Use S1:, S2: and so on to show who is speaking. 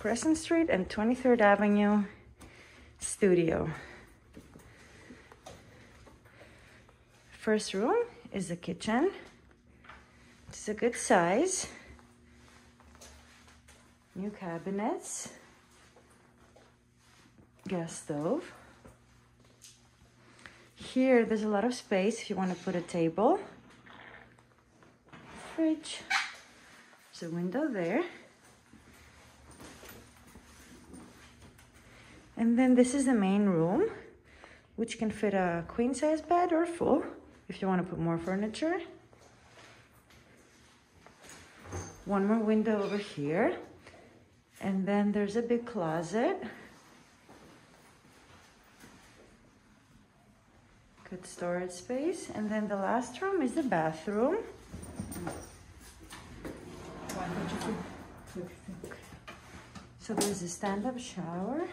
S1: Crescent Street and 23rd Avenue studio. First room is the kitchen. It's a good size. New cabinets. Gas stove. Here, there's a lot of space if you want to put a table. Fridge. There's a window there. And then this is the main room, which can fit a queen size bed or full if you want to put more furniture. One more window over here. And then there's a big closet. Good storage space. And then the last room is the bathroom. So there's a stand-up shower.